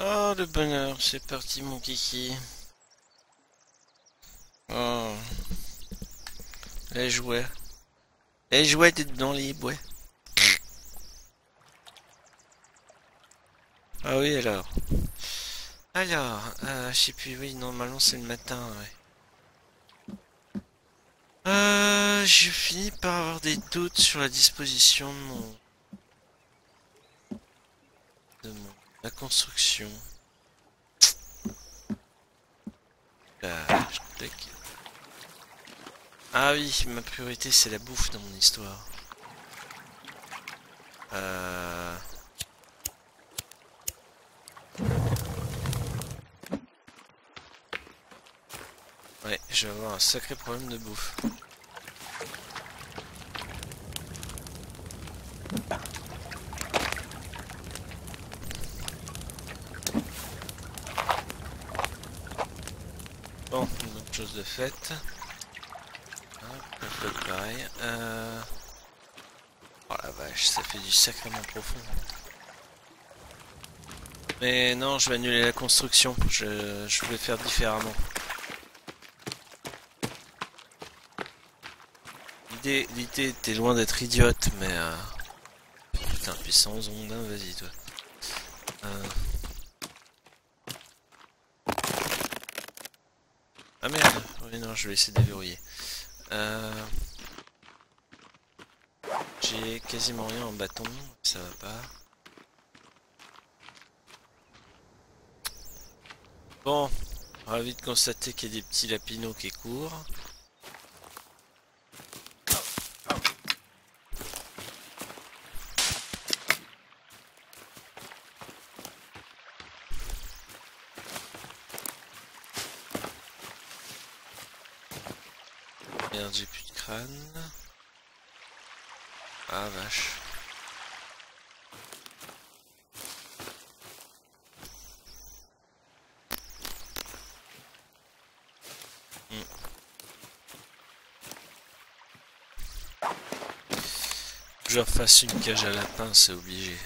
Oh, le bonheur, c'est parti, mon kiki. Oh. Les jouets. Les jouets dans les bois. Ah oui, alors. Alors, euh, je sais plus, oui, normalement c'est le matin, ouais. Euh, je finis par avoir des doutes sur la disposition de mon... De mon... La construction. Ah, oui, ma priorité c'est la bouffe dans mon histoire. Euh... Ouais, je vais avoir un sacré problème de bouffe. Bon, de faite. Un peu pareil. Euh... Oh la vache, ça fait du sacrément profond. Mais non, je vais annuler la construction. Je, je vais faire différemment. L'idée était loin d'être idiote, mais... Euh... Putain, puissance onde, hein, vas-y toi. Euh... Ah merde, non, je vais essayer de déverrouiller. Euh... J'ai quasiment rien en bâton, ça va pas. Bon, ravi de constater qu'il y a des petits lapinaux qui courent. Merde, j'ai plus de crâne. Ah vache. Hmm. Je refasse une cage à lapin, c'est obligé.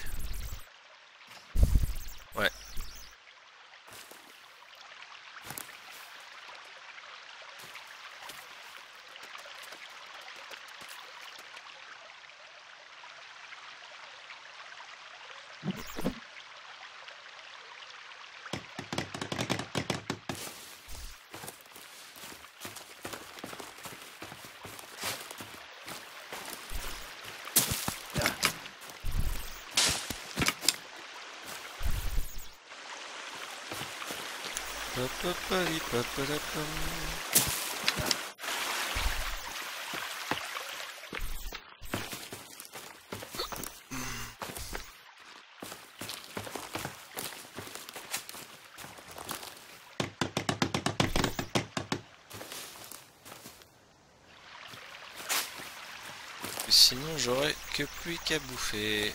Sinon j'aurais que plus qu'à bouffer.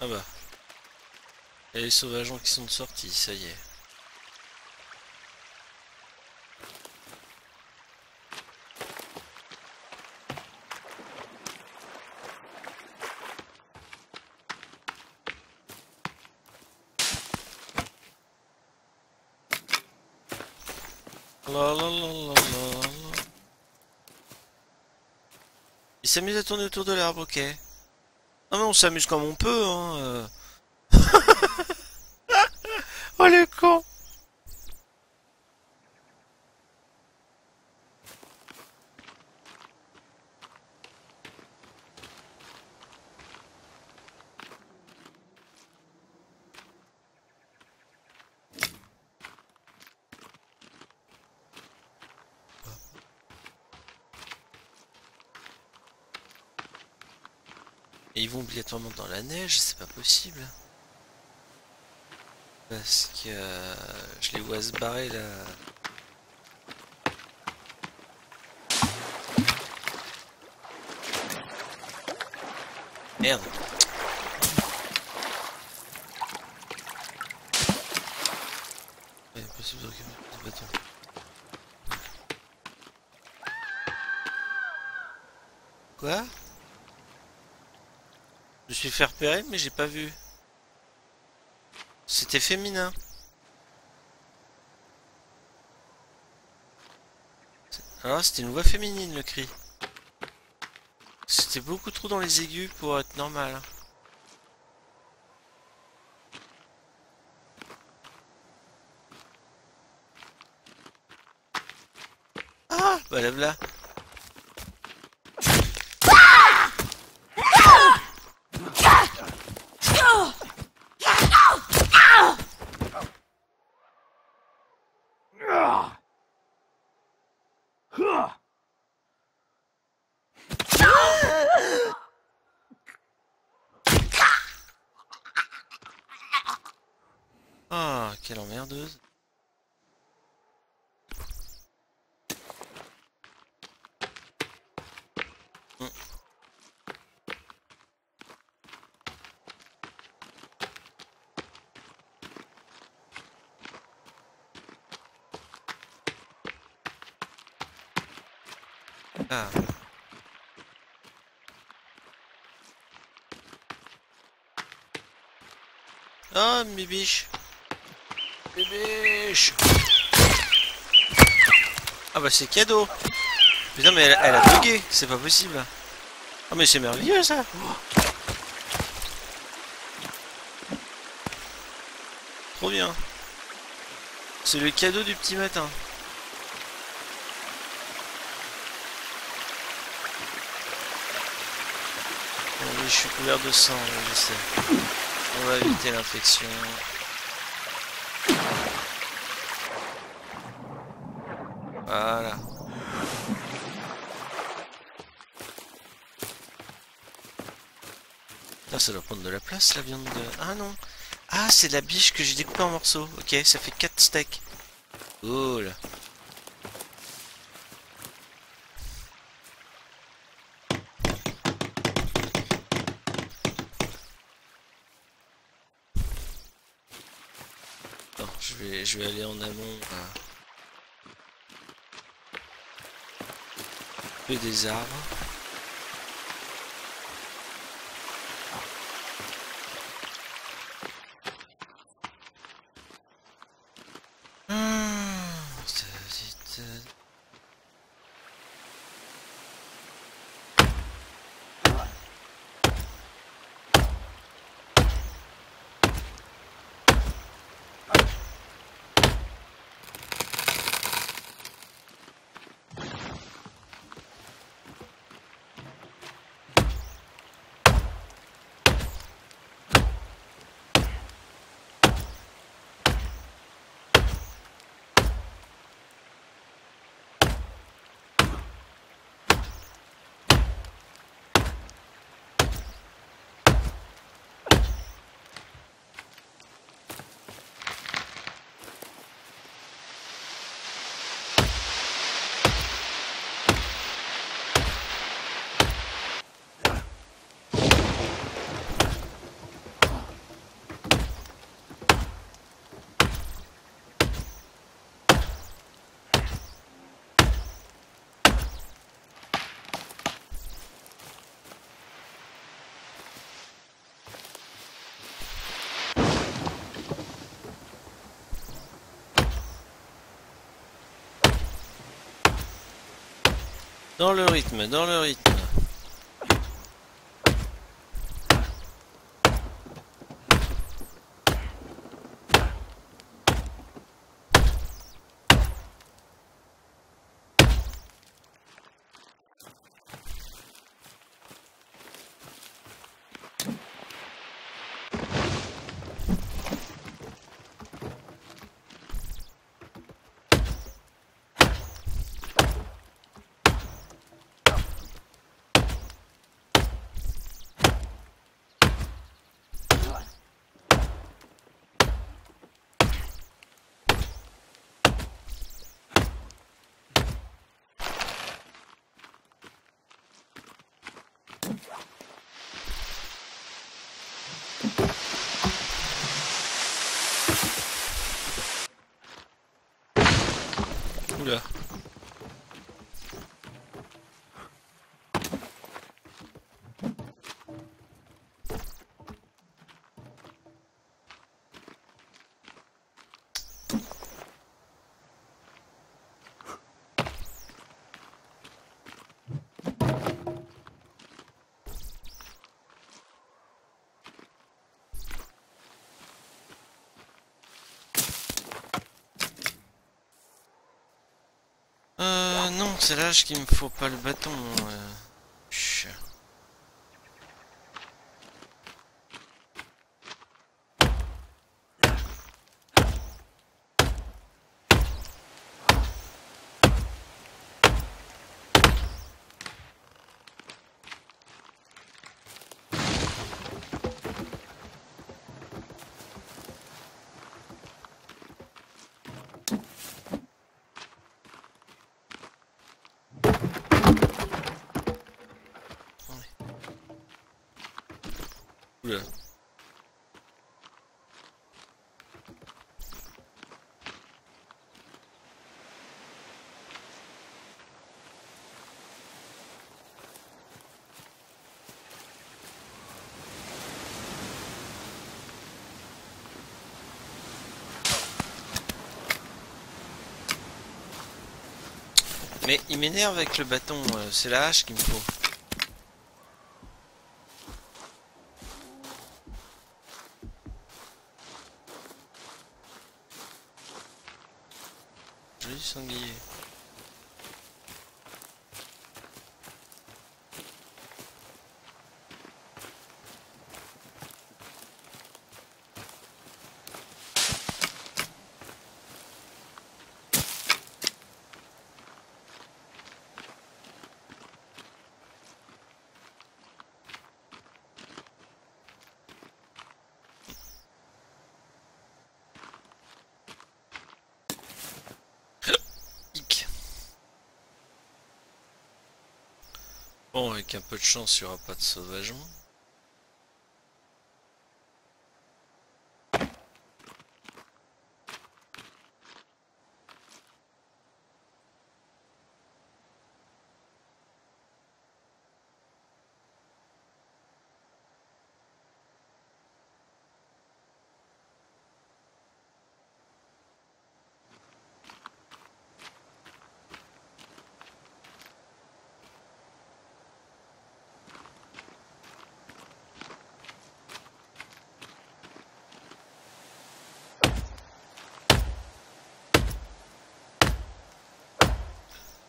Ah bah. Et les sauvageons qui sont sortis, ça y est. Il s'amuse à tourner autour de l'arbre, ok. Non mais on s'amuse comme on peut, hein. Oh le Et ils vont obligatoirement dans la neige, c'est pas possible. Parce que euh, je les vois se barrer là. Merde. Il est possible de récupérer des bâtons. Quoi? Je me suis fait repérer, mais j'ai pas vu. C'était féminin. Ah, c'était une voix féminine le cri. C'était beaucoup trop dans les aigus pour être normal. Ah, bah là, là. Ah, quelle emmerdeuse. Hmm. Ah. Mes biches. Ah bah c'est cadeau. Putain mais elle, elle a bugué, c'est pas possible. Ah mais c'est merveilleux ça. Trop bien. C'est le cadeau du petit matin. Je suis couvert de sang, je sais. On va éviter l'infection. Voilà. Putain, ça doit prendre de la place la viande de... Ah non Ah, c'est la biche que j'ai découpée en morceaux. Ok, ça fait 4 steaks. Cool. Je vais, aller en amont. à- des arbres. Hmm, ça, c'est, euh, Dans le rythme, dans le rythme. Bruder. C'est l'âge qu'il me faut pas le bâton. euh. Chut. Oula. Mais il m'énerve avec le bâton, euh, c'est la hache qu'il me faut. Bon, avec un peu de chance, il n'y aura pas de sauvageon.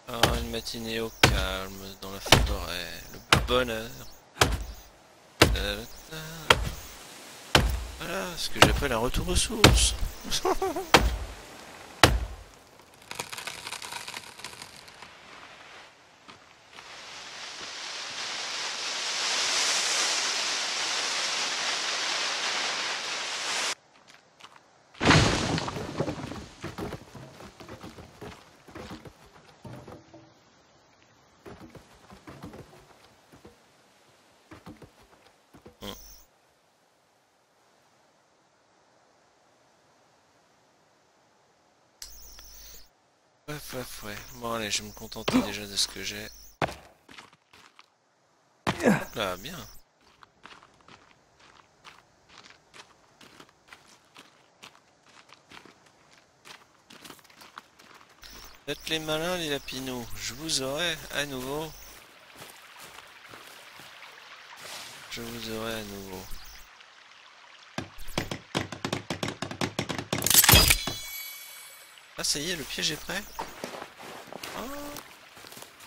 Ah, une matinée au calme dans la forêt, le bonheur. Voilà ce que j'appelle un retour aux sources. Ouais, ouais, ouais. Bon, allez, je vais me contenter déjà de ce que j'ai. Là, bien. Faites les malins, les lapinous. Je vous aurai à nouveau. Je vous aurai à nouveau. Ah, ça y est, le piège est prêt. Oh,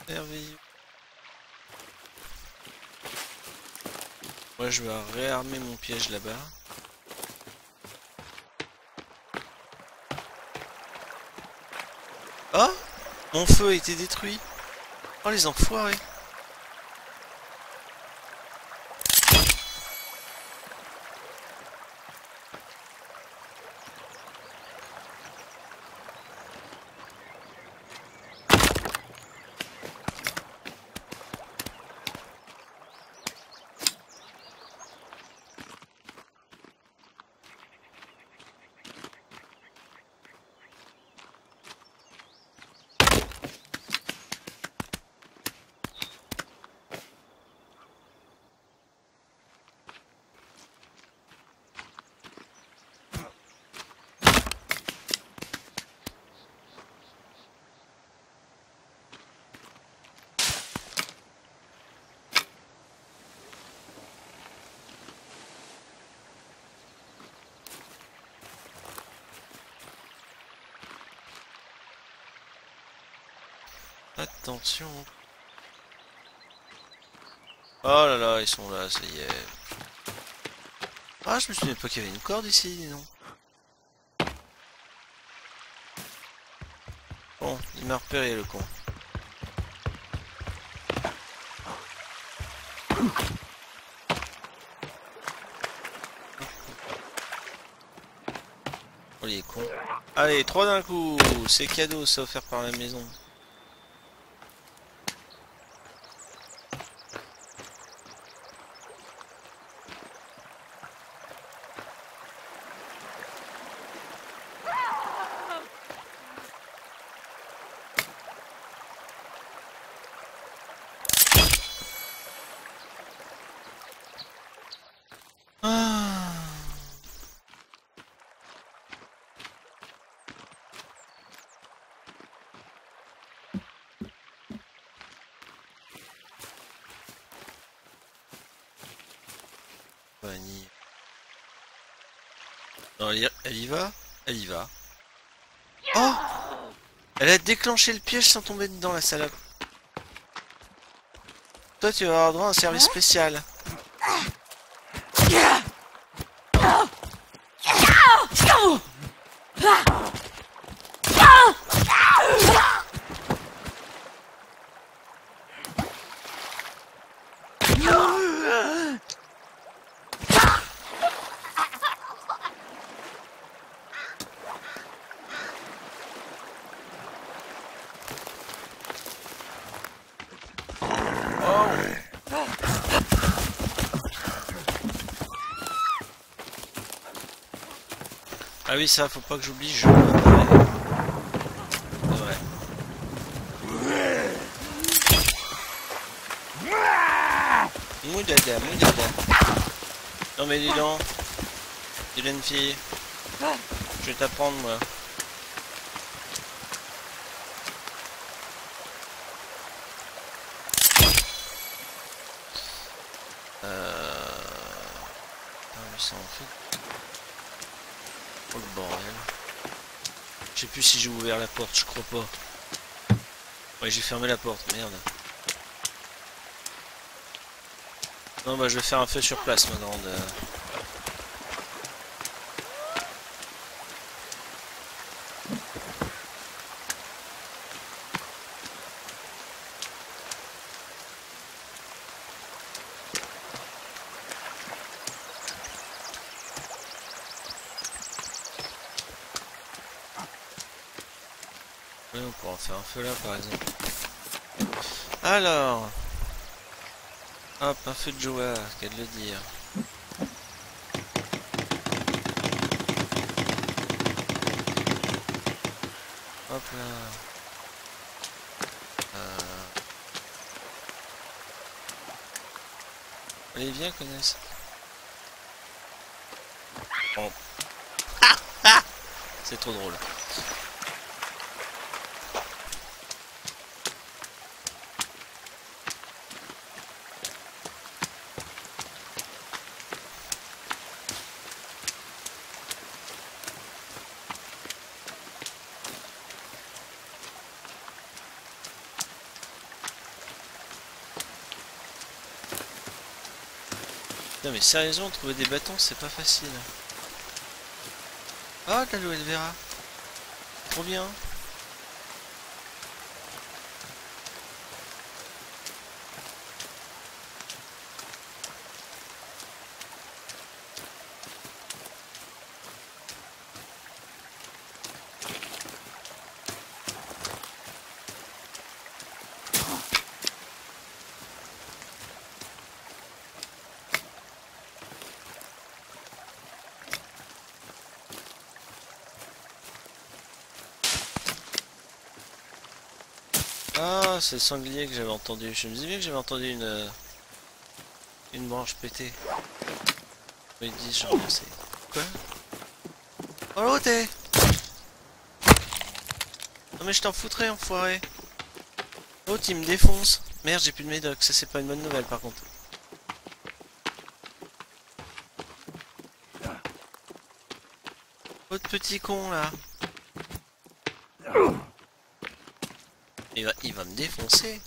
merveilleux. Moi, je vais réarmer mon piège là-bas. Oh Mon feu a été détruit. Oh, les enfoirés. Attention. Oh là là, ils sont là, ça y est. Ah, je me souviens pas qu'il y avait une corde ici, non. Bon, il m'a repéré le con. Oh, il est con. Allez, trois d'un coup, c'est cadeau, c'est offert par la maison. Non, elle y va? Elle y va. Oh Elle a déclenché le piège sans tomber dedans, la salope. Toi, tu vas avoir droit à un service spécial. Ah oui, ça, faut pas que j'oublie, je... Ouais. Mou dada, mou dada. Non mais dis donc. Une fille. Je vais t'apprendre moi. Euh... Ah oui, ça en fait. Oh le bordel. Je sais plus si j'ai ouvert la porte, je crois pas. Ouais, j'ai fermé la porte, merde. Non, bah je vais faire un feu sur place maintenant. De... on pourra faire un feu là Alors. Hop, un feu de joie, qu'à de le dire. Hop là. Euh... Allez, viens, connaisse. Bon. C'est trop drôle. Mais sérieusement, trouver des bâtons, c'est pas facile. Oh, de l'aloe vera. Trop bien. Ah, c'est le sanglier que j'avais entendu. Je me disais bien que j'avais entendu une euh, une branche pétée. Ils disent genre c'est quoi? Oh l'autre Non mais je t'en foutrais enfoiré. Oh il me défonce. Merde j'ai plus de médoc, ça c'est pas une bonne nouvelle par contre. Autre petit con là. Il va, il va me défoncer.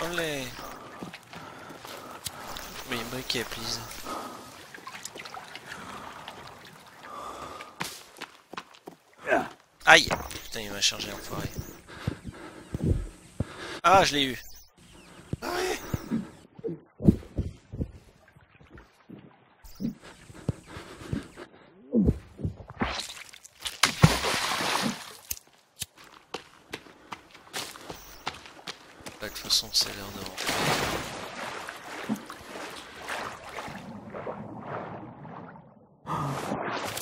Olé. Oui, briquet, please. Aïe Putain, il m'a chargé enfoiré. Ah, je l'ai eu. Ah ouais Bah, de toute façon, c'est l'heure de.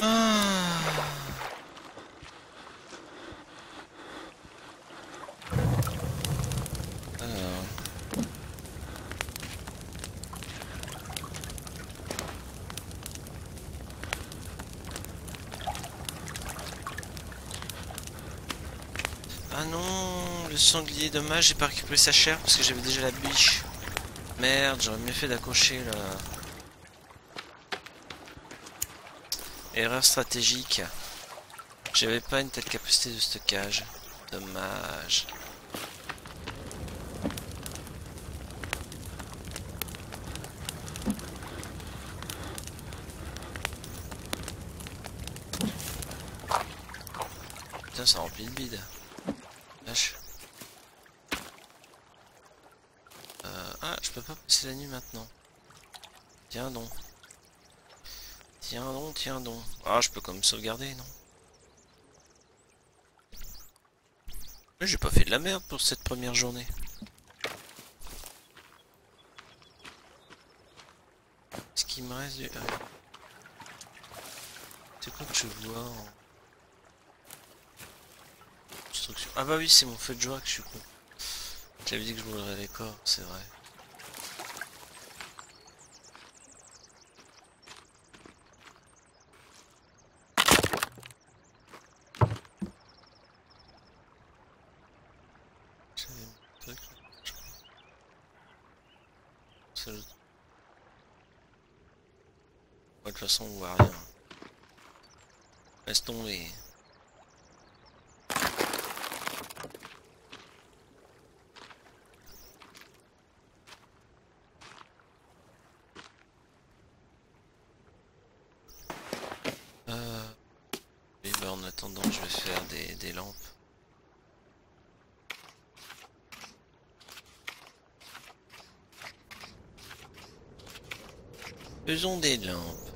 Ah. Alors. Ah non, le sanglier, dommage, j'ai pas récupéré sa chair parce que j'avais déjà la biche. Merde, j'aurais mieux fait d'accrocher là. Erreur stratégique. J'avais pas une telle capacité de stockage. Dommage. Putain, ça remplit le bide. Lâche. Euh, ah, je peux pas passer la nuit maintenant. Tiens donc. Tiens donc, tiens donc. Ah, je peux quand même sauvegarder, non? Mais J'ai pas fait de la merde pour cette première journée. Est-ce qu'il me reste du... ah. C'est quoi que je vois en... Ah bah oui, c'est mon feu de joie que je suis con. J'avais dit que je brûlerais les corps, c'est vrai. J'avais mon truc, je crois. C'est le- Ouais, de toute façon, on voit rien. Laisse tomber. Euh... Ben en attendant, je vais faire des lampes. Faisons des lampes.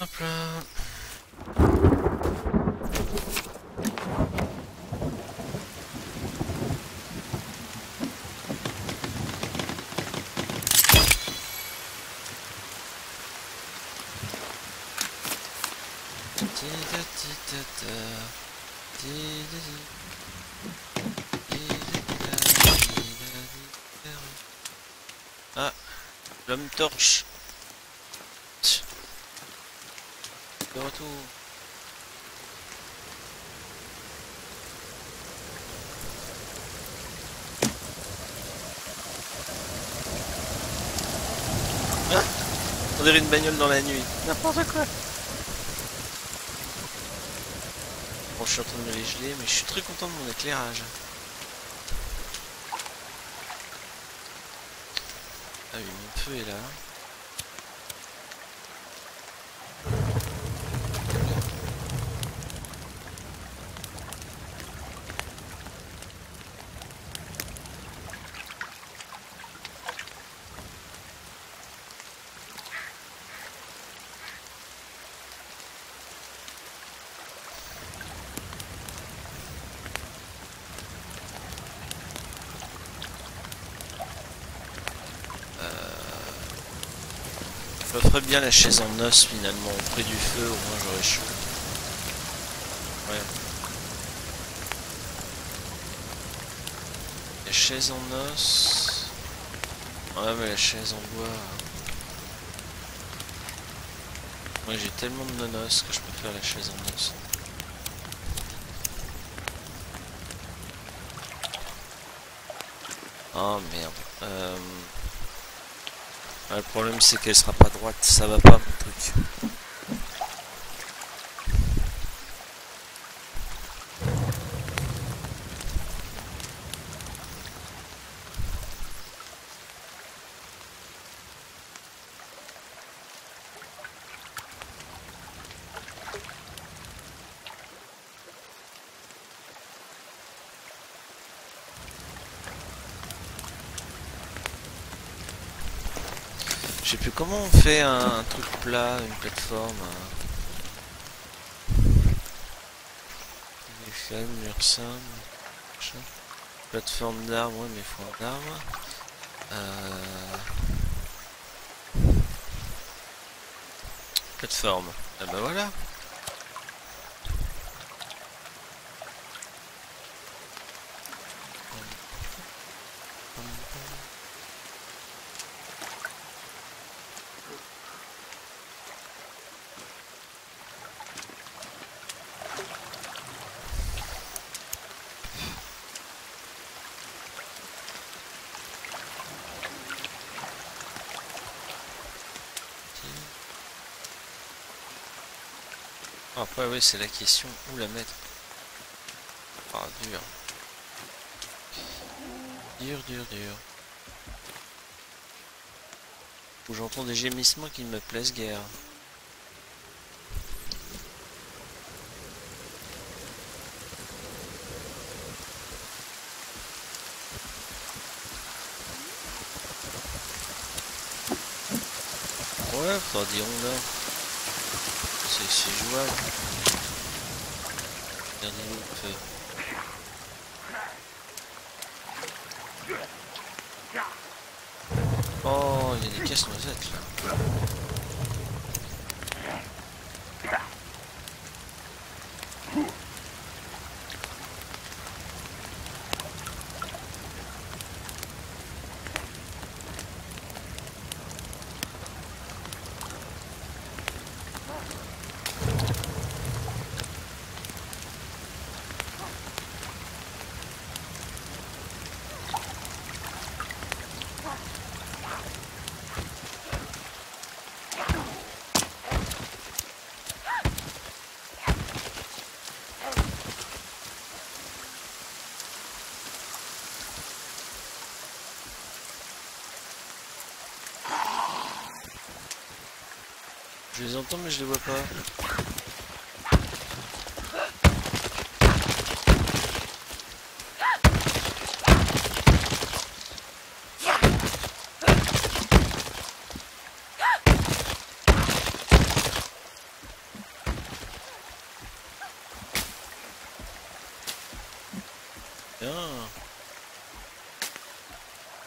Hop là. Ah, l'homme torche. De retour. Ah, on dirait une bagnole dans la nuit. N'importe quoi. Bon, je suis en train de me les geler, mais je suis très content de mon éclairage. Ah oui, bien la chaise en os finalement, près du feu, au moins j'aurais chaud. La chaise en os. Ouais mais la chaise en bois. Moi j'ai tellement de nonos que je faire la chaise en os. Oh merde. Euh... le problème c'est qu'elle sera pas droite, ça va pas mon truc. Comment on fait un, truc plat, une plateforme. FM, Mursin, plateforme d'arbre, ouais, mais faut un arbre. Euh... Plateforme. Ah bah voilà. Après, oui, c'est la question où la mettre? Ah, dur. Dur, dur, dur. Où j'entends des gémissements qui ne me plaisent guère. Ouais, faut dire on là c'est jouable. Dernier loop. Oh, il y a des caisses noisettes là. Les entends mais je les vois pas. Bien.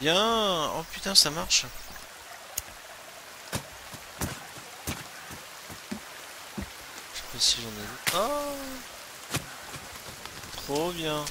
Bien. Oh putain, ça marche. Si j'en ai. Oh Trop bien.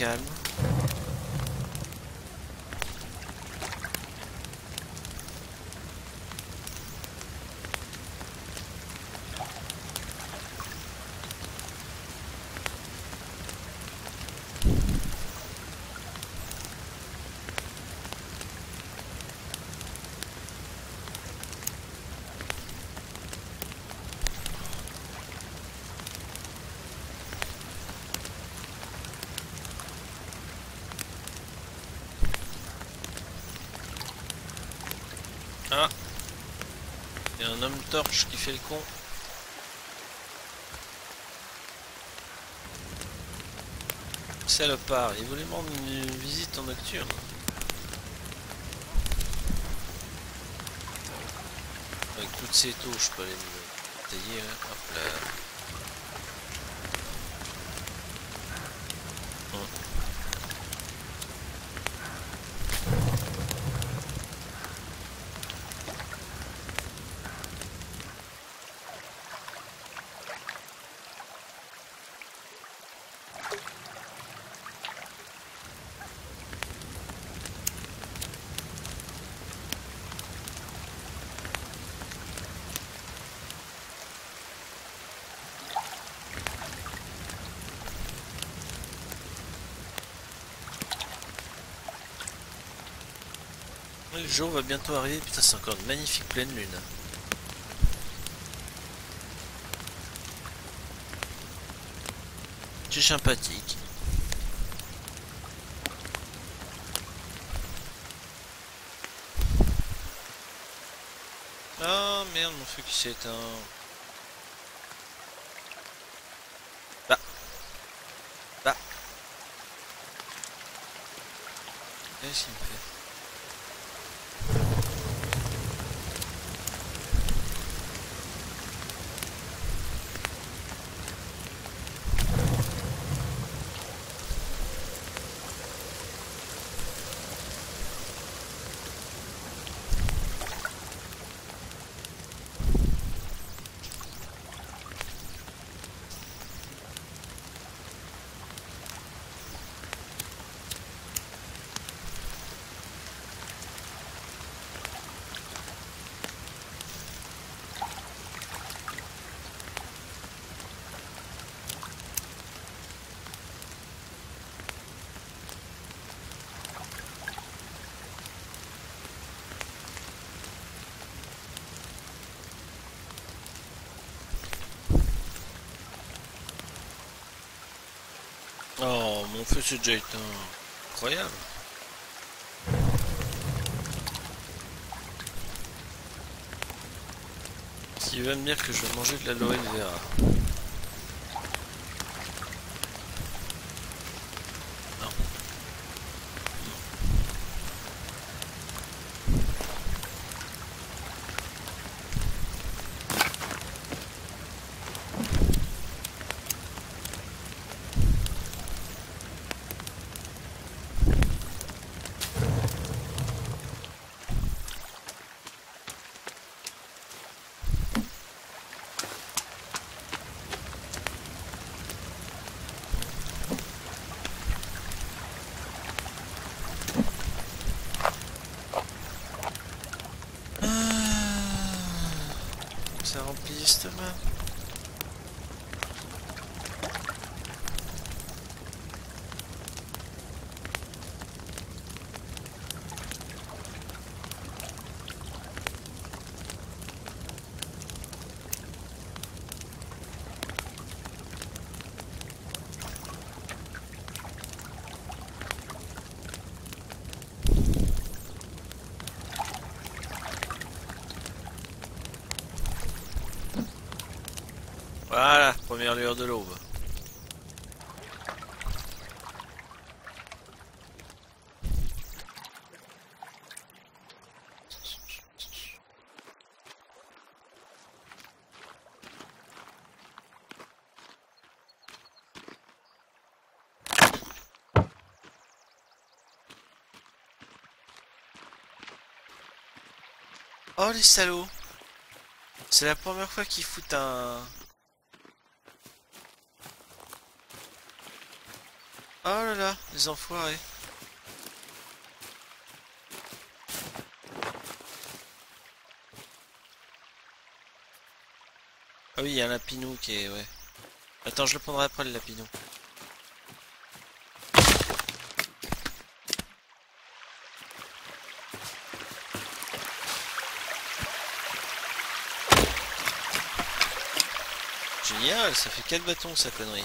calme. Ah Il y a un homme torche qui fait le con. Salopard, il voulait m'emmener une visite en nocturne. Avec toutes ces taux, je peux aller me tailler là. Hop là. Le jour va bientôt arriver. Putain, c'est encore une magnifique pleine lune. C'est sympathique. Ah merde, mon feu qui s'est éteint. Bah. Bah. Qu'est-ce qu'il me fait Oh, mon feu c'est déjà éteint. Incroyable. S'il va me dire que je vais manger de l'aloe vera? ça remplit l'estomac. Voilà, première de l'aube. Oh les salauds C'est la première fois qu'ils foutent un... là là, les enfoirés. Ah oui, il y a un lapinou qui est... ouais. Attends, je le prendrai après le lapinou. Génial, ça fait 4 bâtons sa connerie.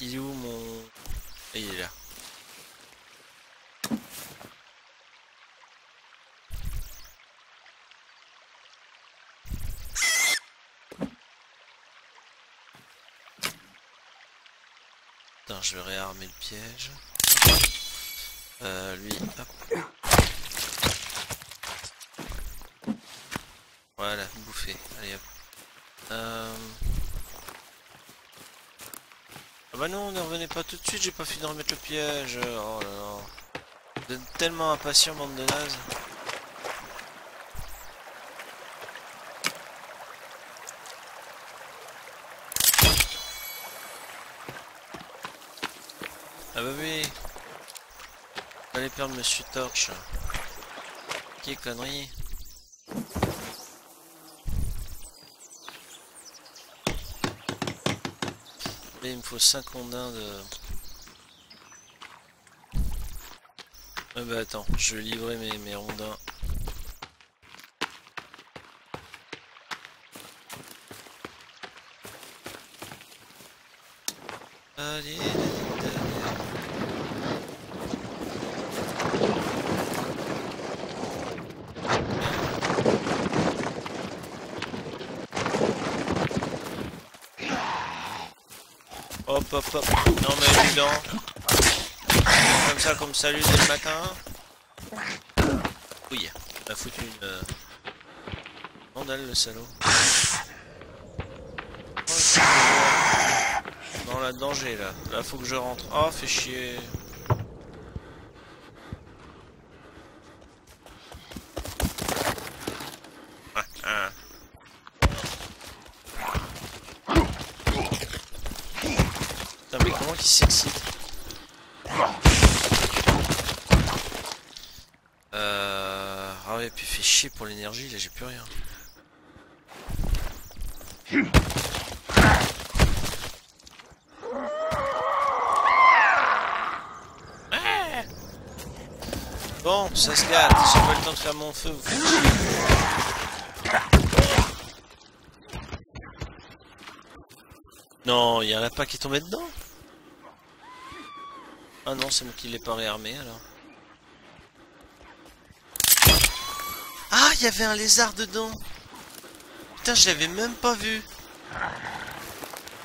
Il est où mon... Il est là. Attends, je vais réarmer le piège. Euh, lui, hop. Voilà, bouffé. Allez hop. Euh... Non, ne revenez pas tout de suite, j'ai pas fini de remettre le piège. Oh là là. Vous êtes tellement impatient, bande de nazes. Ah bah oui. Allez perdre Monsieur Torche. pied, connerie. Il me faut 5 rondins de... Ah bah attends, je vais livrer mes, mes rondins. Hop hop hop. Non mais évident. Comme ça, comme salut dès le matin. Oui, il a foutu une... Euh... le salaud. Dans la danger là. Là faut que je rentre. Oh fait chier. pour l'énergie, là j'ai plus rien. Bon, ça se gâte, j'ai pas le temps de faire mon feu. Non, il y a un lapin qui est tombé dedans? Ah non, c'est moi qui l'ai pas réarmé alors. il y avait un lézard dedans. Putain, je l'avais même pas vu.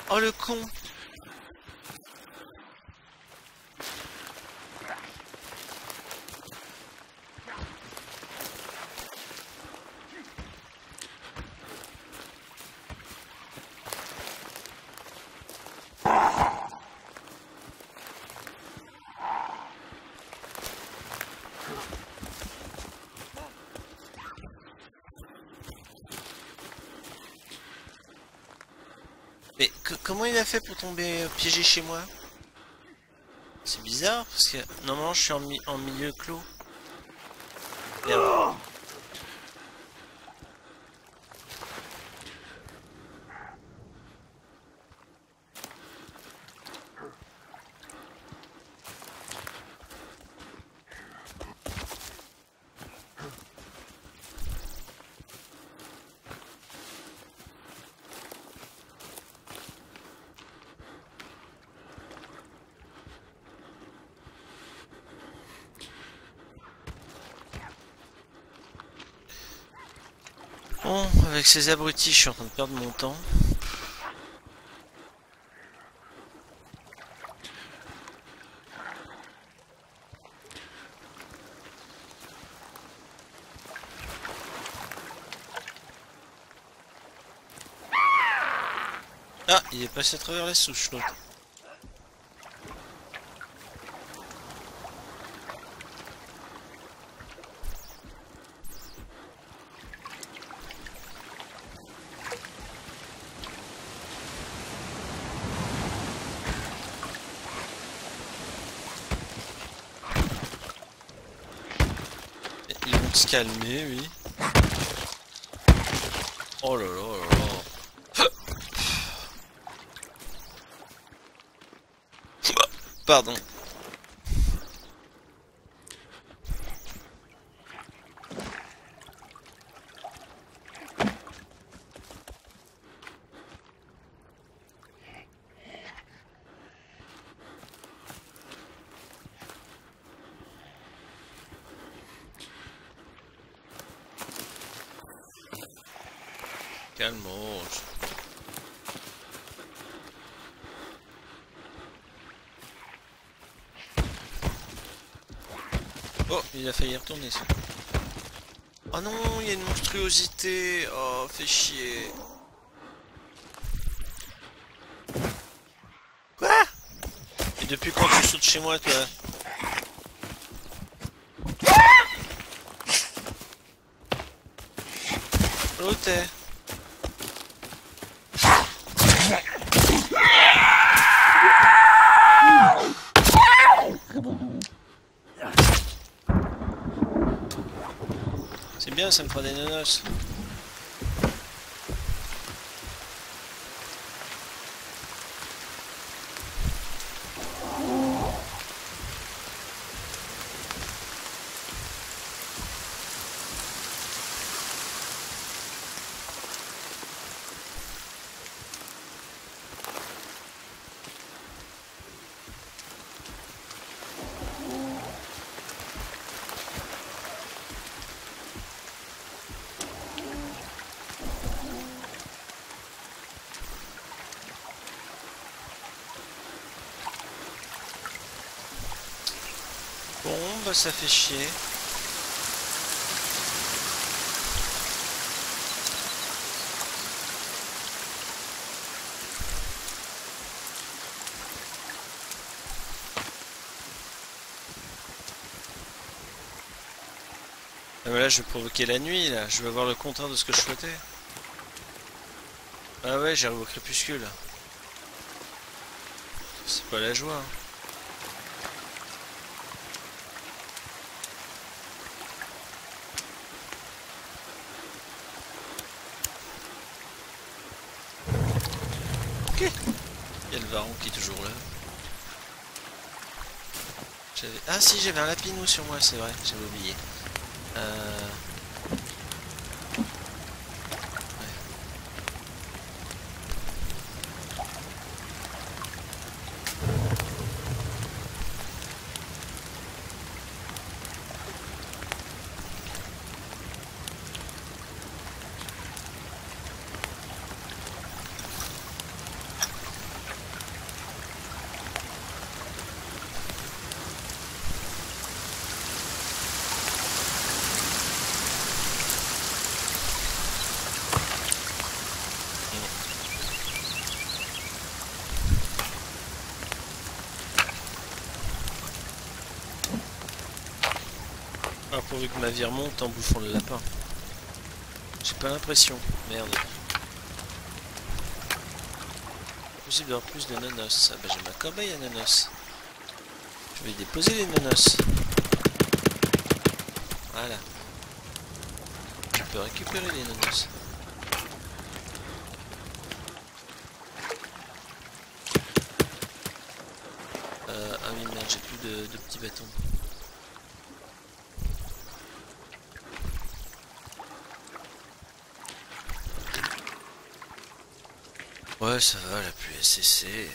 Oh le con. Comment il a fait pour tomber euh, piégé chez moi? C'est bizarre, parce que normalement je suis en, en milieu clos. Bon, avec ces abrutis, je suis en train de perdre mon temps. Ah, il est passé à travers les souches l'autre. Calmer, oui. Oh là là là là. Pardon. Oh, il a failli retourner ça. Oh non, il y a une monstruosité. Oh, fait chier. Quoi? Et depuis quand tu sautes chez moi, toi? L'autre C'est bien, ça me fera des nanos. Ça fait chier. Ah là je vais provoquer la nuit là, je vais avoir le contraire de ce que je souhaitais. Ah ouais j'arrive au crépuscule. C'est pas la joie. hein. Ok. Il y a le varon qui est toujours là. J'avais- Ah si j'avais un lapinou sur moi, c'est vrai, j'avais oublié. Euh... pourvu que ma vie remonte en bouffant le lapin. J'ai pas l'impression. Merde. Possible d'avoir plus de nanos. Ah bah j'ai ma corbeille à nanos. Je vais déposer les nanos. Voilà. Je peux récupérer les nanos. Euh, ah oui merde, j'ai plus de, de petits bâtons. Ouais, ça va, la pluie a cessé.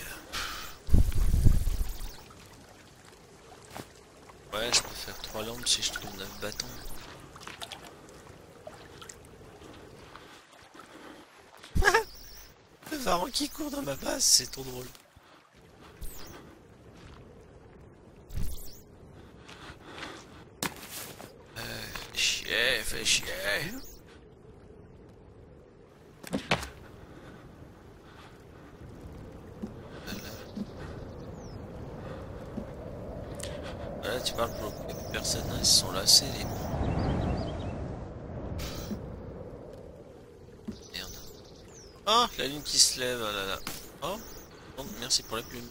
Ouais, je peux faire 3 lampes si je trouve 9 bâtons. Le varan qui court dans ma base, c'est trop drôle. Euh, fais chier, fais chier. Voilà, tu parles pour le personne, hein, ils sont lassés les Merde. Oh, la lune qui se lève, oh là là. Oh, bon, merci pour la plume.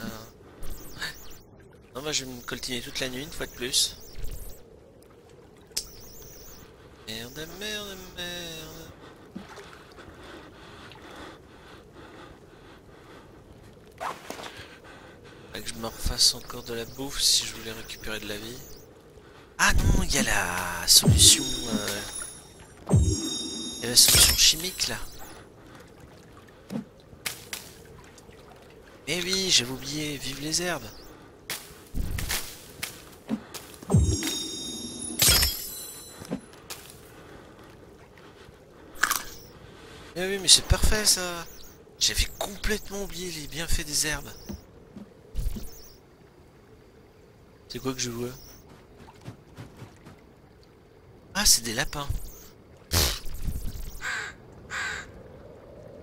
Ah. Non, bah je vais me coltiner toute la nuit, une fois de plus. Merde, merde, merde. Je me refasse encore de la bouffe si je voulais récupérer de la vie. Ah non, il y a la solution... euh, Il y a la solution chimique là. Eh oui, j'avais oublié, vive les herbes. Eh oui, mais c'est parfait ça. J'avais complètement oublié les bienfaits des herbes. C'est quoi que je vois Ah, c'est des lapins.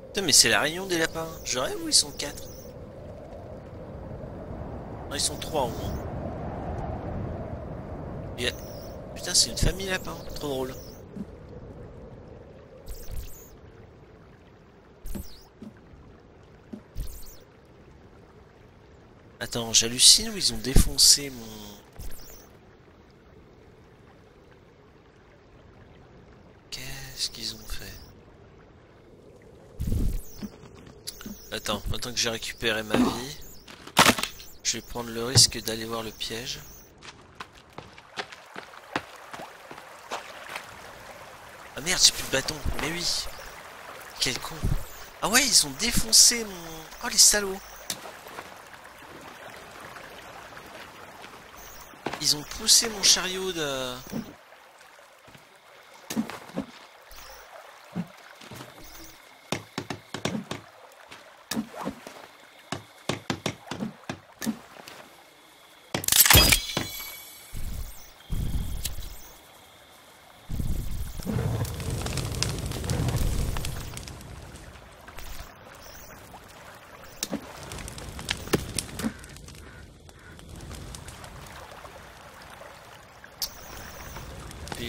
Putain, mais c'est la réunion des lapins. Je rêve ou ils sont 4 Non, ils sont 3 au moins. Putain, c'est une famille lapin. Trop drôle. Attends, j'hallucine ou ils ont défoncé mon... Qu'est-ce qu'ils ont fait? Attends, maintenant que j'ai récupéré ma vie, je vais prendre le risque d'aller voir le piège. Ah merde, j'ai plus de bâton. Mais oui. Quel con. Ah ouais, ils ont défoncé mon... Oh les salauds. Ils ont mon chariot de...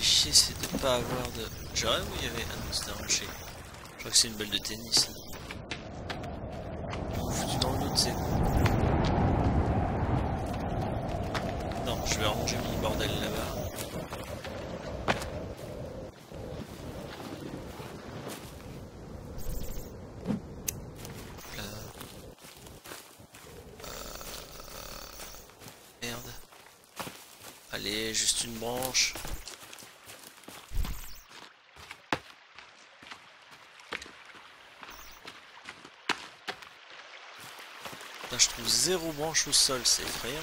chier, c'est de pas avoir de... J'aurais où il y avait... un non, c'était un rocher. Je crois que c'est une balle de tennis. On foutu dans l'autre, c'est... Non, je vais ranger mon bordel là-bas. Merde. Allez, juste une branche. Zéro branche au sol, c'est effrayant.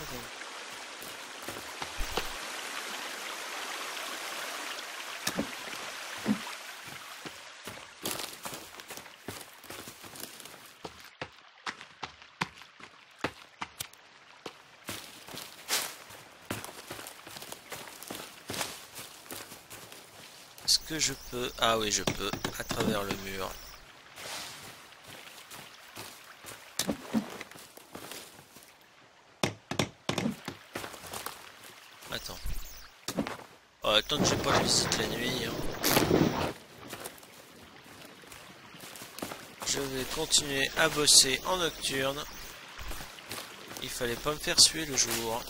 Est-ce que je peux... Ah oui, je peux, à travers le mur. Tant que j'ai pas le site la nuit. Hein. Je vais continuer à bosser en nocturne. Il fallait pas me faire suer le jour.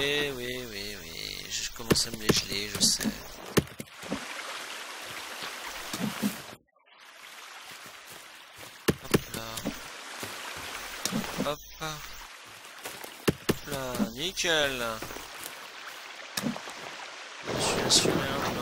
Oui, oui, oui, oui. Je commence à me les geler, je sais. Hop là. Hop là. Hop là. Nickel. Je suis assuré un là.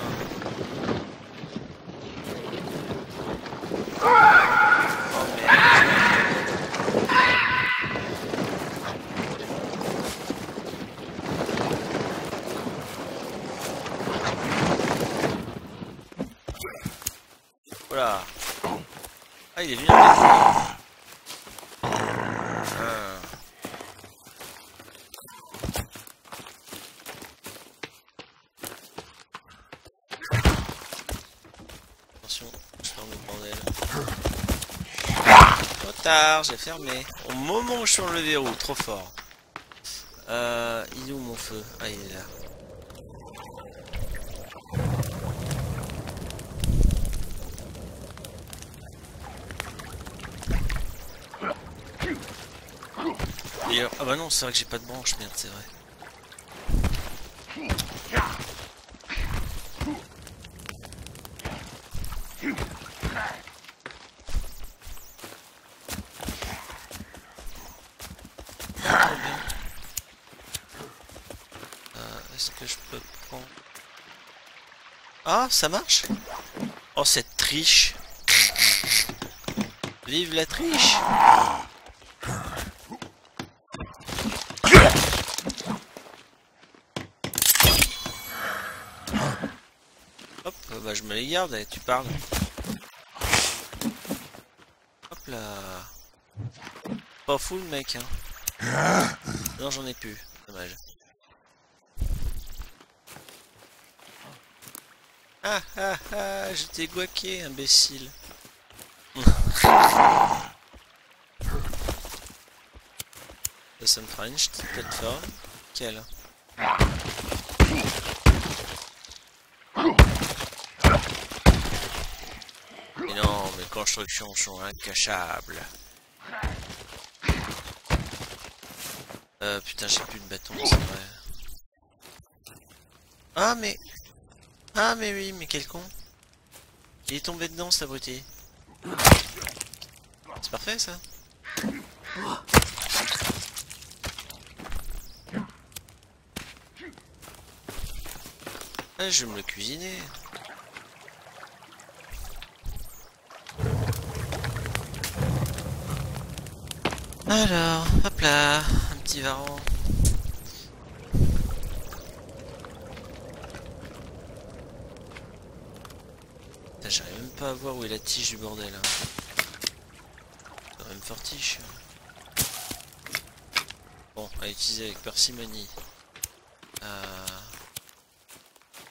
Ah, il est venu ah. Attention, je ferme le bordel. Trop tard, j'ai fermé. Au moment où je ferme le verrou, trop fort. Euh, il est où mon feu? Ah, il est là. Ah bah non, c'est vrai que j'ai pas de branche, merde, c'est vrai. Euh, est-ce que je peux. Ah, ça marche? Oh, cette triche Vive la triche bah je me les garde, et tu parles. Hop là. Pas full mec hein. Non j'en ai plus, dommage. Ah ah ah, j'étais guaqué, imbécile. ça me fera une petite plateforme. Quelle? Constructions sont incachables. Euh, putain, j'ai plus de bâton, c'est vrai. Ah, mais... Ah, mais oui, mais quel con. Il est tombé dedans, cet abruti. C'est parfait, ça. Ah, je vais me le cuisiner. Alors, hop là, un petit varan. J'arrive même pas à voir où est la tige du bordel. Hein. Quand même fortiche. Bon, à utiliser avec parcimonie. Euh...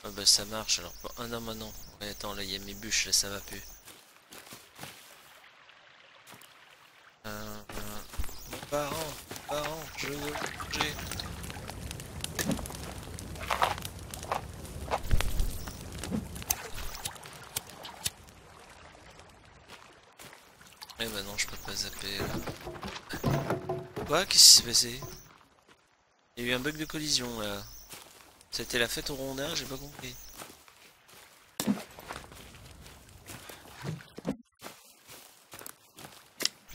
Ah bah ça marche alors. Non, bah non. Ouais, attends, là il y a mes bûches, là ça va plus. Euh... Parents, parents, je veux manger. Eh bah non, je peux pas zapper. Quoi Qu'est-ce qui s'est passé? Il y a eu un bug de collision là. C'était la fête au rondin, j'ai pas compris.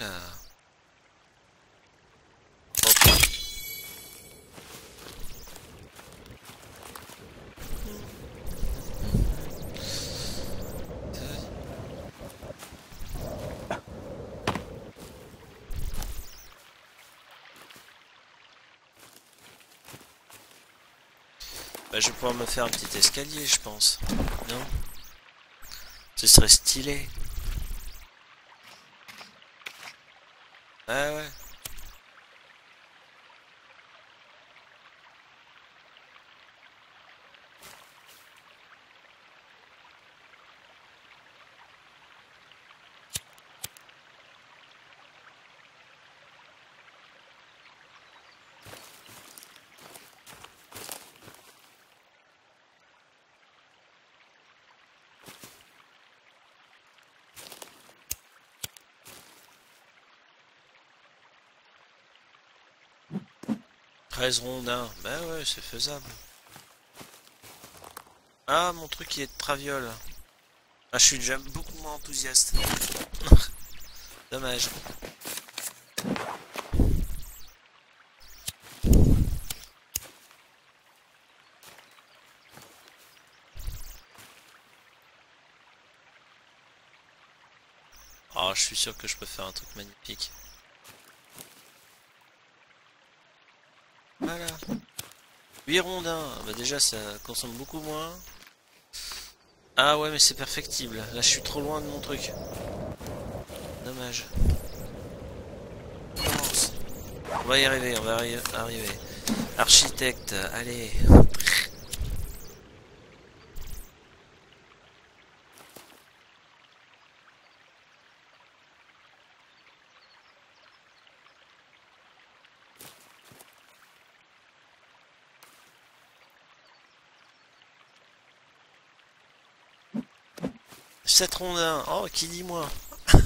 Là. Bah, je vais pouvoir me faire un petit escalier, je pense. Non? Ce serait stylé. Ah ouais. Rondins. Bah ouais, c'est faisable. Ah, mon truc il est de traviole. Ah, je suis déjà beaucoup moins enthousiaste. Dommage. Ah, je suis sûr que je peux faire un truc magnifique. Voilà. 8 rondins. Bah déjà ça consomme beaucoup moins. Ah ouais mais c'est perfectible. Là je suis trop loin de mon truc. Dommage. On va y arriver, on va arriver. Architecte, allez. Cette rondin. Oh, qui dit moi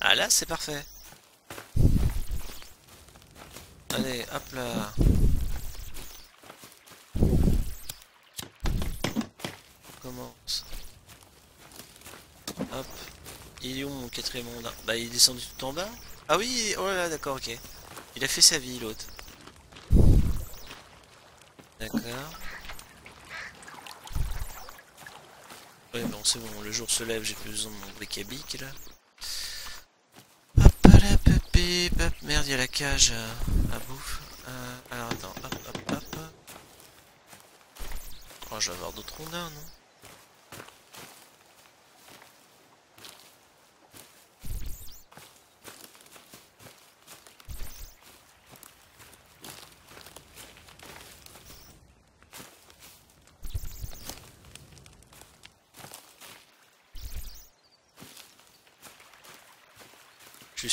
Ah là, c'est parfait. Allez, hop là. commence. Hop. Il est où mon quatrième rondin? Bah, il est descendu tout en bas. Ah oui, oh là, d'accord, ok. Il a fait sa vie, l'autre. D'accord. Ouais, bon, c'est bon, le jour se lève, j'ai plus besoin de mon bric à là. Hop là, pépé, hop, merde, y a la cage à, bouffe. Euh, alors attends, hop, hop, hop. Oh, je vais avoir d'autres rondins, non?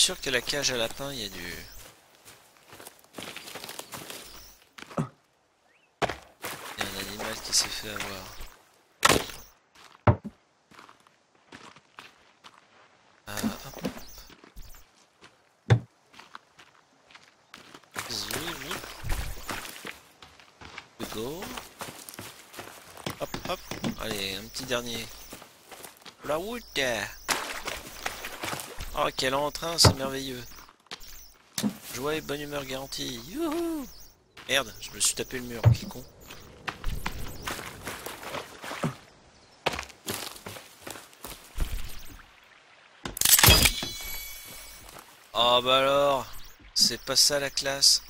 Je suis sûr que la cage à lapin, il y a du... Y a un animal qui s'est fait avoir. Ah, hop, hop. Zoom. Go. Hop, hop. Allez, un petit dernier. La route Oh, quel entrain, c'est merveilleux. Joie et bonne humeur garantie. Youhou Merde, je me suis tapé le mur, quel con. Oh bah alors, c'est pas ça la classe.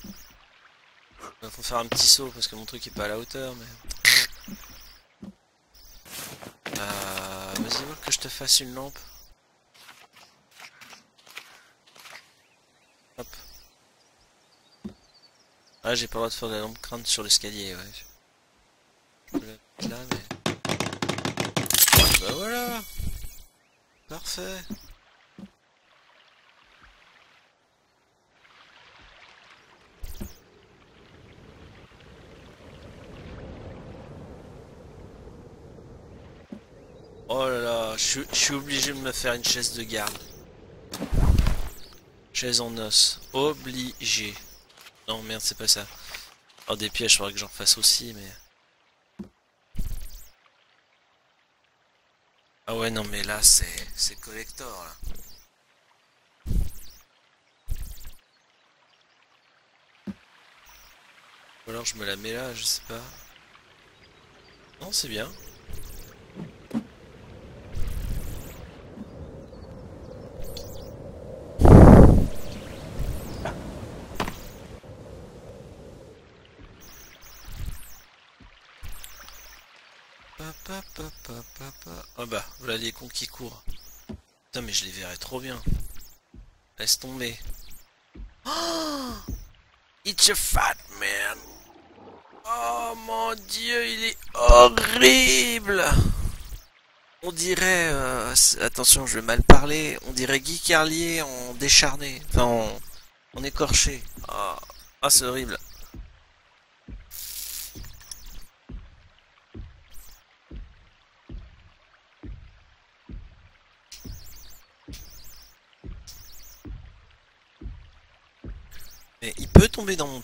Faut faire un petit saut parce que mon truc est pas à la hauteur, mais. Euh, Vas-y, voir que je te fasse une lampe. Hop. Ah, j'ai pas le droit de faire de la lampe sur l'escalier, ouais. Je peux là, mais. Bah voilà Parfait Oh là là, je suis obligé de me faire une chaise de garde. Chaise en os. Obligé. Non, merde, c'est pas ça. Oh, des pièges, faudrait que j'en fasse aussi, mais... Ah ouais, non, mais là. C'est collector, là. Ou alors je me la mets là, je sais pas. Non, c'est bien. Ah bah, voilà les cons qui courent. Putain, mais je les verrais trop bien. Laisse tomber. Oh It's a fat man. Oh mon dieu, il est horrible. On dirait, euh, attention, je vais mal parler. On dirait Guy Carlier en décharné, enfin en, écorché. Ah c'est horrible.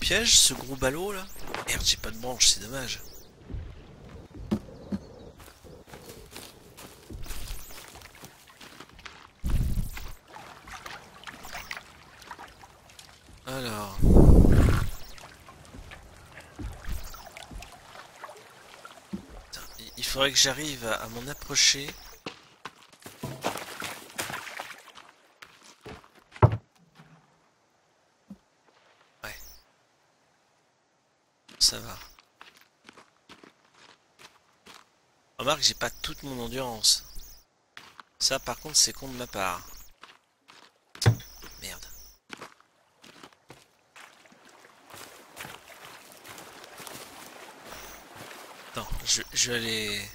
Piège, ce gros ballot là Merde, j'ai pas de branche, c'est dommage. Alors... Il faudrait que j'arrive à m'en approcher. Ça va. Remarque, j'ai pas toute mon endurance. Ça, par contre, c'est con de ma part. Merde. Attends, je, je vais aller...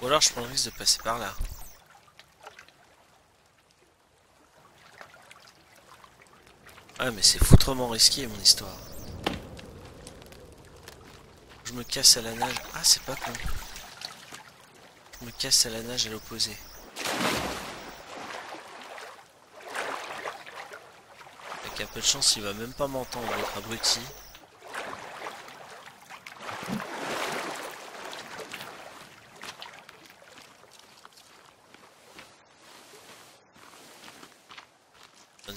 Ou alors je prends le risque de passer par là. Ah mais c'est foutrement risqué mon histoire. Je me casse à la nage. Ah c'est pas con. Je me casse à la nage à l'opposé. Avec un peu de chance il va même pas m'entendre l'autre abruti.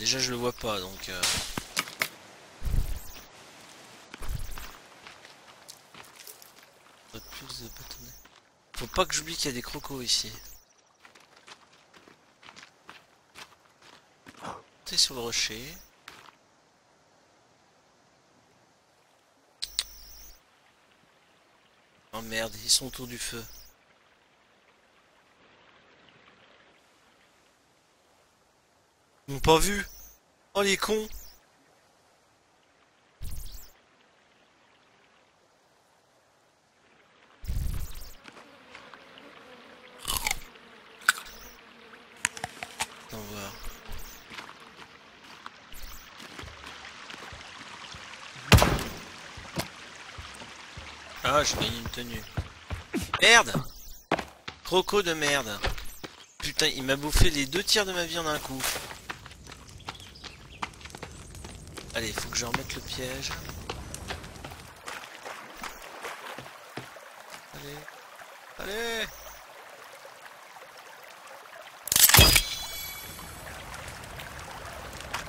Déjà je le vois pas donc euh... Faut pas que j'oublie qu'il y a des crocos ici. T'es sur le rocher. Oh merde, ils sont autour du feu. Ils m'ont pas vu Oh les cons. Ah, je gagne une tenue. Merde Croco de merde. Putain, il m'a bouffé les deux tiers de ma vie en un coup. Allez, faut que je remette le piège. Allez. Allez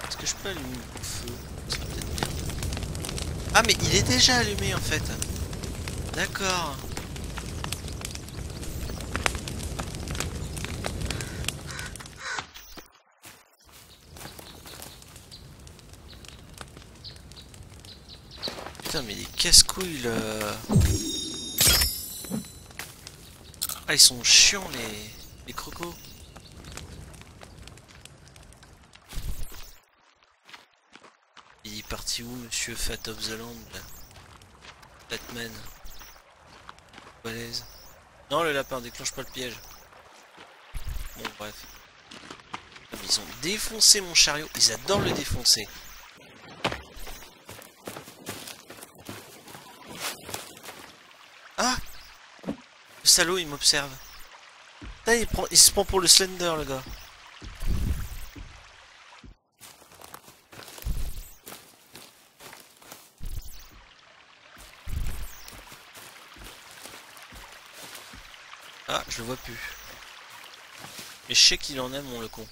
Est-ce que je peux allumer le feu. Ah mais il est déjà allumé en fait. D'accord. Putain mais les casse-couilles le... Ah ils sont chiants les, les crocos. Il est parti où monsieur Fat of the Land là? Batman. Balèze. Non le lapin déclenche pas le piège. Bon bref. Ah, ils ont défoncé mon chariot. Ils adorent le défoncer. Ah Le il m'observe. Il, il se prend pour le Slender le gars. Ah, je le vois plus. Mais je sais qu'il en aime, mon le con.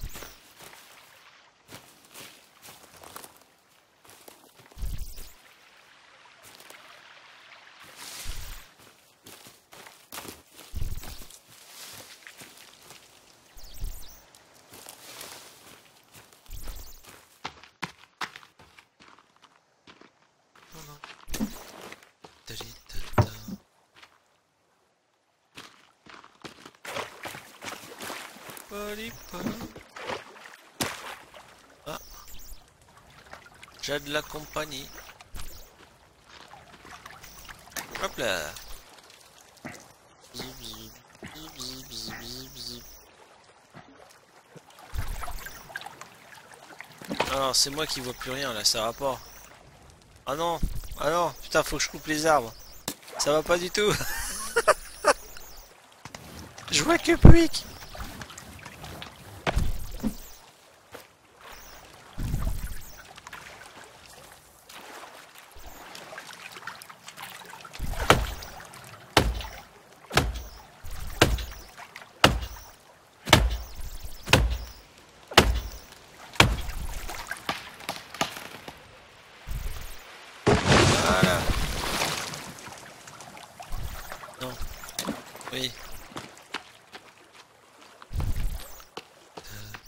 Non, non. Taditata. Palipa. Ah. De la compagnie. Hop là. Zip. Ah, c'est moi qui vois plus rien là, ça va pas. Ah non, ah non, putain, faut que je coupe les arbres. Ça va pas du tout. je vois que Puig. Voilà. Non. Oui. Ta- ta- ta- ta.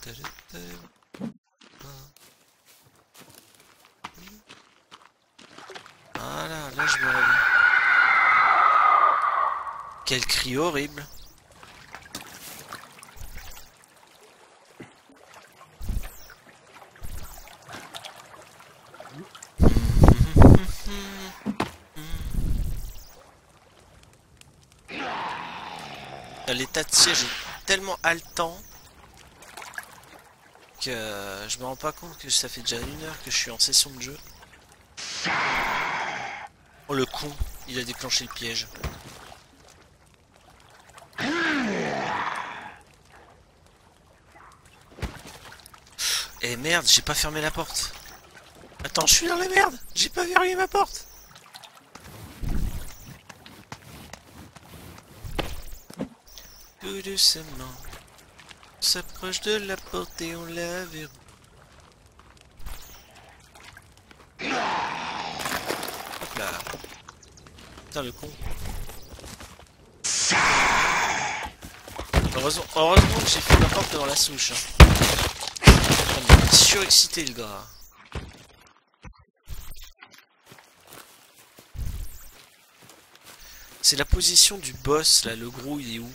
Là je me réveille. Quel cri horrible. L'état de siège est tellement haletant que je me rends pas compte que ça fait déjà une heure que je suis en session de jeu. Oh le con, il a déclenché le piège. Eh merde, j'ai pas fermé la porte. Attends, je suis dans la merde J'ai pas verrouillé ma porte Tout doucement, s'approche de la porte et on la verrouille. Hop là Putain le con. Heureusement, heureusement que j'ai fait ma porte devant la souche. Hein. Surexcité le gars. C'est la position du boss là, le gros il est où?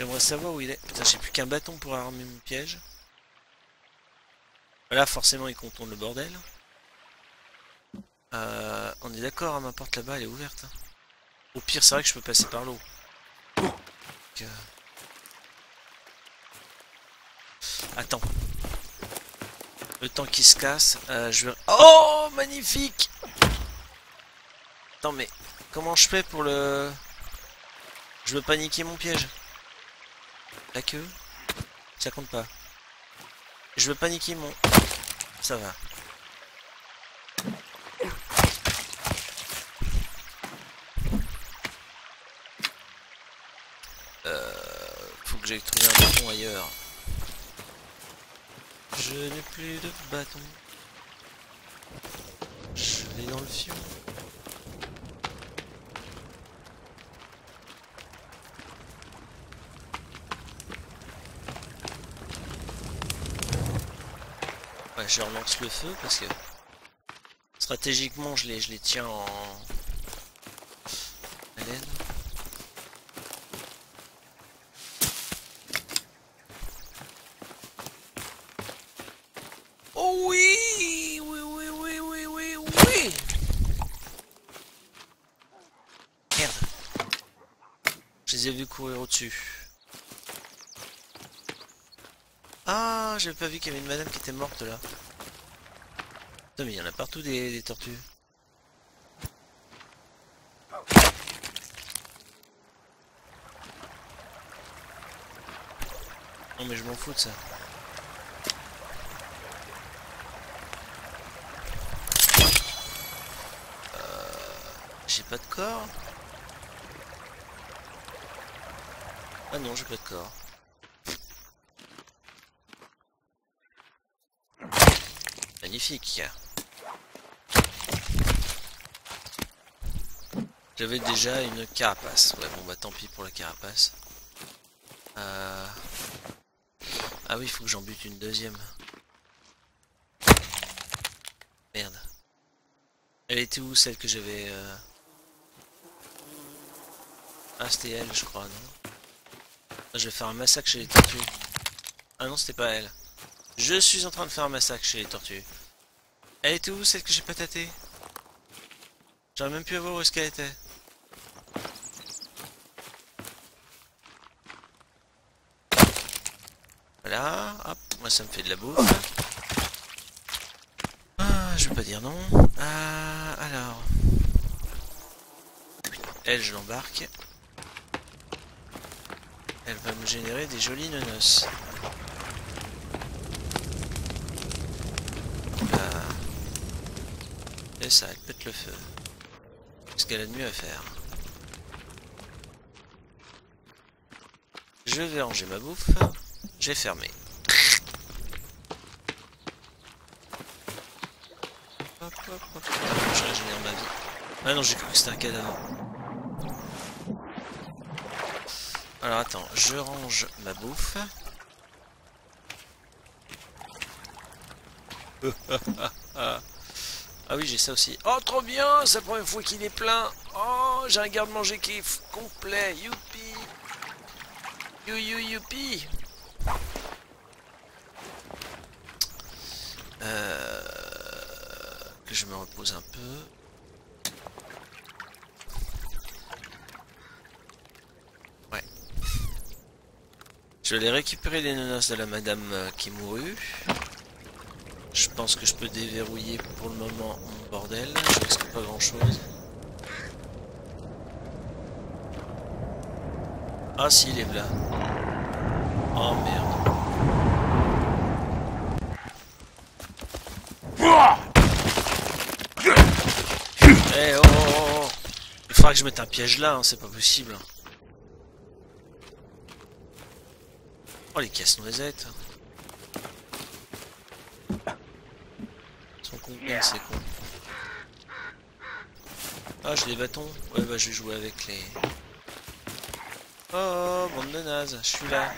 J'aimerais savoir où il est. Putain j'ai plus qu'un bâton pour armer mon piège. Là forcément il contourne le bordel. Euh, on est d'accord, hein, ma porte là-bas elle est ouverte. hein. Au pire c'est vrai que je peux passer par l'eau. Euh, Attends. Le temps qui se casse, euh, je vais... Oh magnifique Attends mais comment je fais pour le... Je veux paniquer mon piège. La queue Ça compte pas. Je veux paniquer mon... Ça va. Euh, faut que j'aille trouver un bâton ailleurs. Je n'ai plus de bâton. Je vais dans le fion. Je relance le feu parce que stratégiquement je les, je les tiens en haleine. Oh oui Oui, oui, oui, oui, oui, oui Merde Je les ai vus courir au-dessus. Ah, j'avais pas vu qu'il y avait une madame qui était morte là. Putain, mais il y en a partout des, des tortues. Non mais je m'en fous de ça. J'ai pas de corps Ah non, j'ai pas de corps. Magnifique. J'avais déjà une carapace. Ouais, bon bah tant pis pour la carapace. Euh... Ah oui, il faut que j'en bute une deuxième. Merde. Elle était où celle que j'avais... Euh... Ah c'était elle je crois, non? Ah, Je vais faire un massacre chez les tortues. Ah non c'était pas elle. Je suis en train de faire un massacre chez les tortues. Elle était où celle que j'ai pas tâtée J'aurais même pu avoir où est-ce qu'elle était. Voilà, hop, moi ça me fait de la bouffe. Ah, je vais pas dire non. Ah, alors. Elle, je l'embarque. Elle va me générer des jolis nonos. Ça, elle pète le feu. Ce qu'elle a de mieux à faire. Je vais ranger ma bouffe. J'ai fermé. Hop, hop, hop. Je régénère ma vie. Ah non, j'ai cru que c'était un cadavre. Alors attends, je range ma bouffe. ah oui, j'ai ça aussi. Oh, trop bien C'est la première fois qu'il est plein. Oh, j'ai un garde-manger qui est complet. Youpi You, you, youpi euh, Que je me repose un peu. Ouais. Je vais récupérer les nonos de la madame euh, qui mourut. Je pense que je peux déverrouiller pour le moment mon bordel. Je risque pas grand chose. Ah si, il est là. Oh merde. Eh oh, oh, oh, oh Il faudra que je mette un piège là, hein, c'est pas possible. Oh les casse-noisettes. c'est con. Ah, j'ai des bâtons. Ouais, bah, je vais jouer avec les... Oh, bande de naze, je suis là.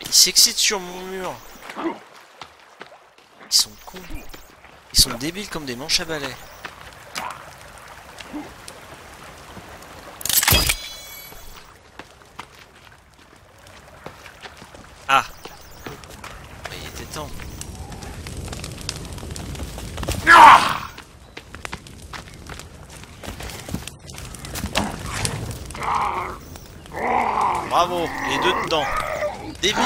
Ils s'excitent sur mon mur. Ils sont cons. Ils sont débiles comme des manches à balai. Ah Il était temps. Bravo, les deux dedans. Débile.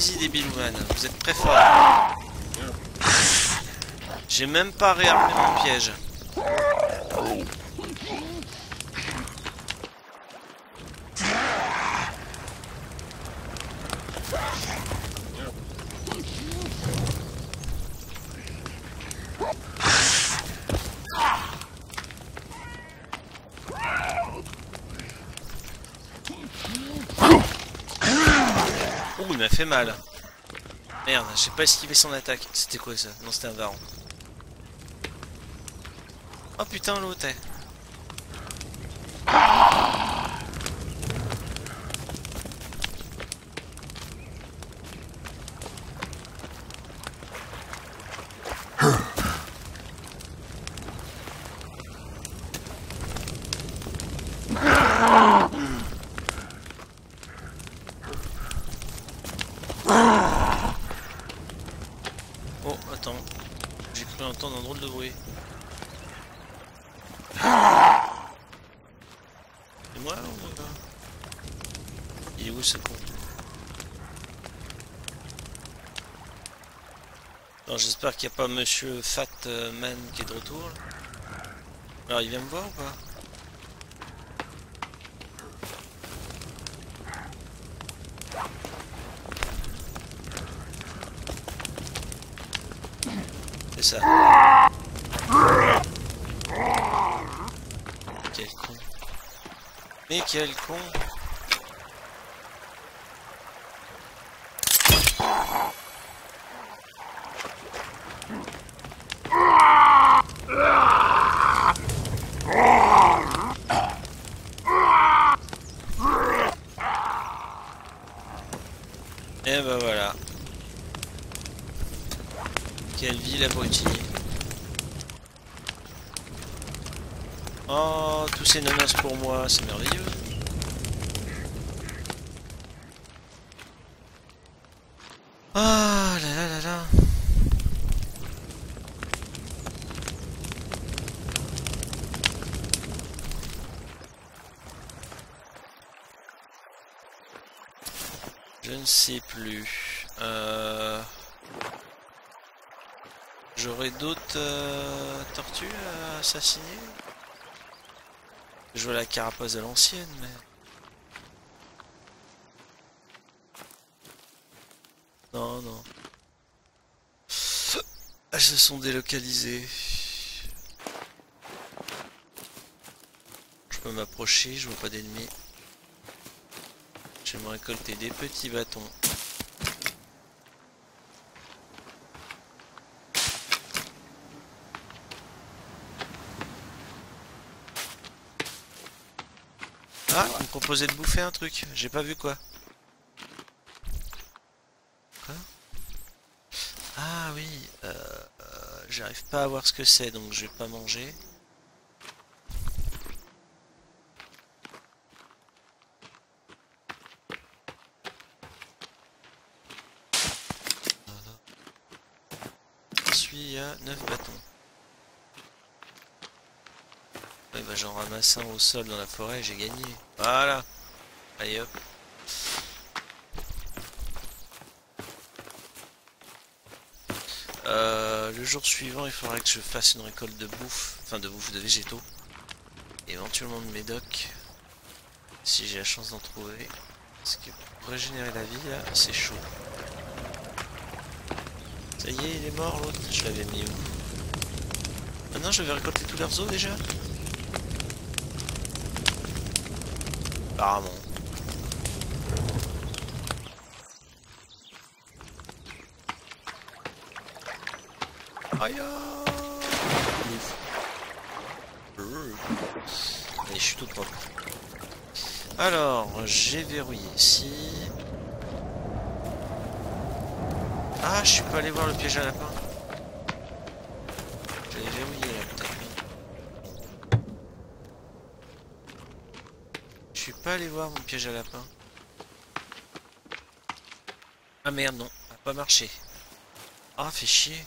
Allez-y, débile man, vous êtes très fort. J'ai même pas réarmé mon piège. m'a fait mal. Merde, j'ai pas esquivé son attaque. C'était quoi ça? Non, c'était un varan. Oh putain, l'autre. Oh, attends. J'ai cru entendre un drôle de bruit. C'est moi ou pas Il est où ce con Alors j'espère qu'il n'y a pas monsieur Fat euh, Man qui est de retour. Alors il vient me voir ou pas? C'est ça. Quel con. Mais quel con. Et ben voilà. Quelle ville abrutie. Oh, tous ces nanas pour moi, c'est merveilleux. Ah là là là là. Je ne sais plus. Euh... J'aurais d'autres euh, tortues à assassiner? Je vois la carapace de l'ancienne, mais... Non, non. Elles se sont délocalisées. Je peux m'approcher, je vois pas d'ennemis. Je vais me récolter des petits bâtons. Ah, il me proposait de bouffer un truc. J'ai pas vu quoi. Quoi Ah oui, euh, euh, j'arrive pas à voir ce que c'est, donc je vais pas manger. Je suis à 9 bâtons. Ouais, au sol dans la forêt j'ai gagné. Voilà. Allez hop. Euh, le jour suivant, il faudra que je fasse une récolte de bouffe, enfin de bouffe de végétaux. Éventuellement de médoc. Si j'ai la chance d'en trouver. Parce que pour régénérer la vie, c'est chaud. Ça y est, il est mort l'autre. Je l'avais mis où? Maintenant, je vais récolter tous leurs os déjà Apparemment. Aïe. Allez, je suis tout propre. Alors, j'ai verrouillé ici. Ah, je suis pas allé voir le piège à lapin. J'avais verrouillé là, peut-être. Je suis allé voir mon piège à lapin. Ah merde, non, a pas marché. Ah, fait chier.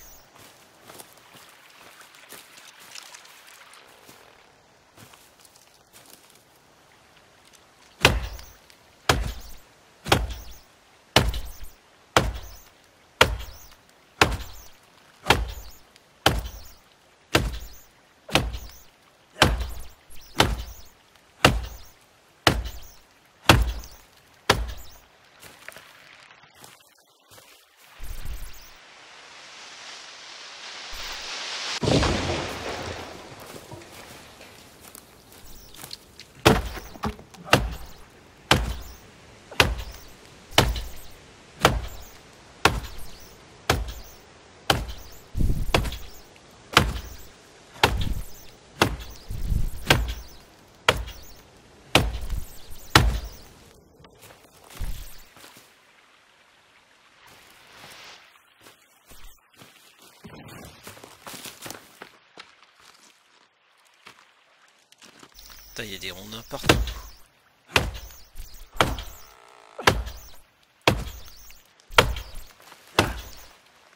Putain, y a des rondins partout.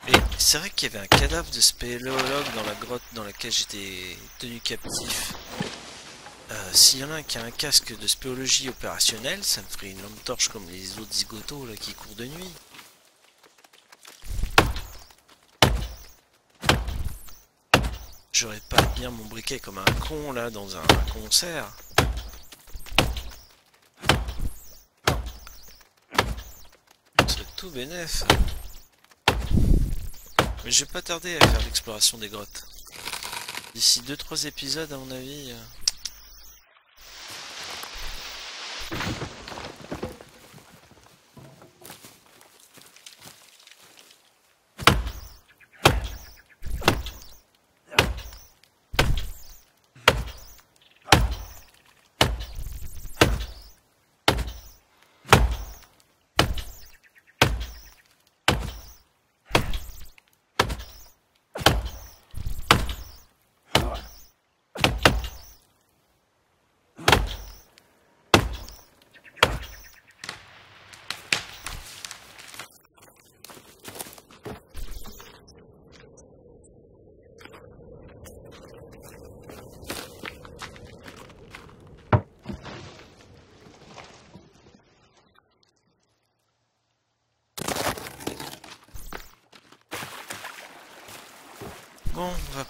Et c'est vrai qu'il y avait un cadavre de spéléologue dans la grotte dans laquelle j'étais tenu captif. Euh, S'il y en a un qui a un casque de spéologie opérationnel, ça me ferait une lampe torche comme les autres zigotos là qui courent de nuit. J'aurais pas tenir mon briquet comme un con là dans un concert. C'est tout bénef. Mais je vais pas tarder à faire l'exploration des grottes. D'ici 2-3 épisodes à mon avis.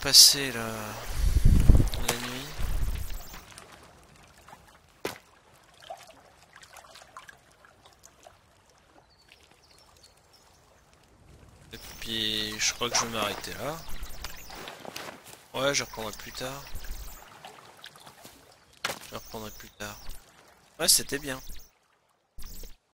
Passer la, la nuit. Et puis, je crois que je vais m'arrêter là. Ouais, je reprendrai plus tard. Je reprendrai plus tard. Ouais, c'était bien.